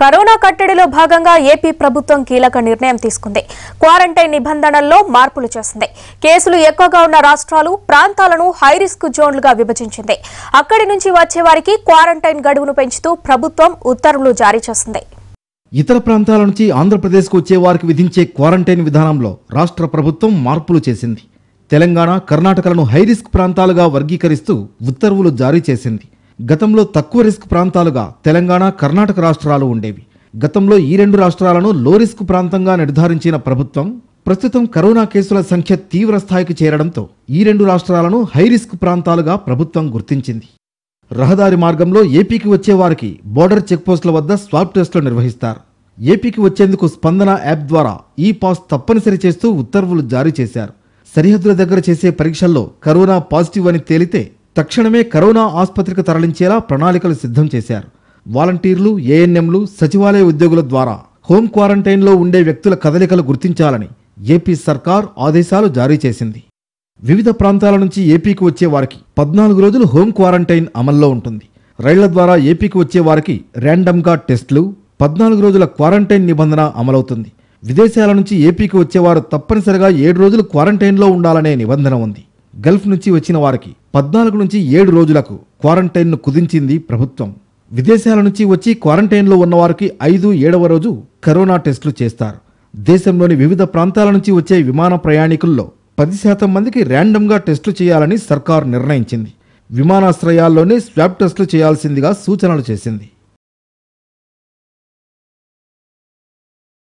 Corona కట్టడిలో భాగంగా AP ప్రభుత్వం కీలక నిర్ణయం తీసుకుంది. క్వారంటైన్ నిబంధనల్లో మార్పులు చేసింది. కేసులు ఎక్కువగా ఉన్న రాష్ట్రాలు ప్రాంతాలను హైరిస్క్ జోన్లుగా విభజించింది. అక్కడి నుంచి వచ్చే వారికి క్వారంటైన్ గడువును పెంచుతూ ప్రభుత్వం ఉత్తర్వులు జారీ చేసింది. ఇతర ప్రాంతాల నుంచి ఆంధ్రప్రదేశ్కు వచ్చే వారికి విధించే క్వారంటైన్ విధానంలో రాష్ట్ర ప్రభుత్వం మార్పులు చేసింది. తెలంగాణ కర్ణాటకలను హైరిస్క్ ప్రాంతాలుగా వర్గీకరిస్తూ ఉత్తర్వులు జారీ చేసింది. గతంలో తక్కువ రిస్క్ ప్రాంతాలుగా తెలంగాణ కర్ణాటక రాష్ట్రాలు ఉండేవి. గతంలో ఈ రెండు రాష్ట్రాలను లో రిస్క్ ప్రాంతంగా నిర్ధారించిన ప్రభుత్వం ప్రస్తుతం కరోనా కేసుల సంఖ్య తీవ్ర స్థాయికి చేరడంతో ఈ రెండు రాష్ట్రాలను హై రిస్క్ ప్రాంతాలుగా ప్రభుత్వం గుర్తించింది. రహదారి మార్గంలో ఏపీకి వచ్చే వారికి బోర్డర్ చెక్పోస్టుల వద్ద స్వాబ్ టెస్టులు నిర్వహిస్తారు. ఏపీకి వచ్చేందుకు స్పందన యాప్ ద్వారా ఈ పాస్ తప్పనిసరి చేస్తూ ఉత్తర్వులు జారీ చేశారు. సరిహద్దుల దగ్గర చేసే పరీక్షల్లో కరోనా పాజిటివ్ అని తేలితే తక్షణమే కరోనా ఆసుపత్రికి తరలించేలా ప్రణాళికలు సిద్ధం చేశారు. వాలంటీర్లు ఏఎన్ఎంలు సచివాలయ ఉద్యోగుల ద్వారా హోం క్వారంటైన్లో ఉండే వ్యక్తుల కదలికలు గుర్తించాలని ఏపీ సర్కార్ ఆదేశాలు జారీ చేసింది. వివిధ ప్రాంతాల నుంచి ఏపీకి వచ్చే వారికి పద్నాలుగు రోజులు హోం క్వారంటైన్ అమల్లో ఉంటుంది. రైళ్ళ ద్వారా ఏపీకి వచ్చే వారికి ర్యాండమ్గా టెస్టులు పద్నాలుగు రోజుల క్వారంటైన్ నిబంధన అమలవుతుంది. విదేశాల నుంచి ఏపీకి వచ్చేవారు తప్పనిసరిగా ఏడు రోజులు క్వారంటైన్లో ఉండాలనే నిబంధన ఉంది. గల్ఫ్ నుంచి వచ్చిన వారికి పద్నాలుగు నుంచి ఏడు రోజులకు క్వారంటైన్ను కుదించింది ప్రభుత్వం. విదేశాల నుంచి వచ్చి క్వారంటైన్లో ఉన్నవారికి ఐదు ఏడవ రోజు కరోనా టెస్టులు చేస్తారు. దేశంలోని వివిధ ప్రాంతాల నుంచి వచ్చే విమాన ప్రయాణికుల్లో పది శాతం మందికి ర్యాండమ్గా టెస్టులు చేయాలని సర్కార్ నిర్ణయించింది. విమానాశ్రయాల్లోనే స్వాబ్ టెస్టులు చేయాల్సిందిగా సూచనలు చేసింది.